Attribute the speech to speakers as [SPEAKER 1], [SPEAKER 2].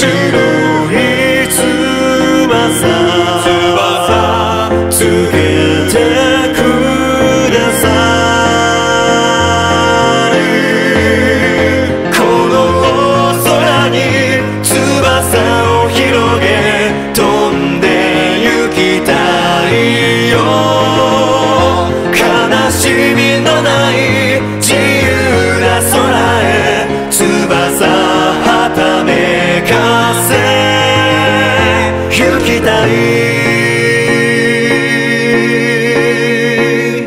[SPEAKER 1] 白い翼つけてください。この空に翼を広げ飛んで行きたいよ。悲しみのない自由な空へ翼たい。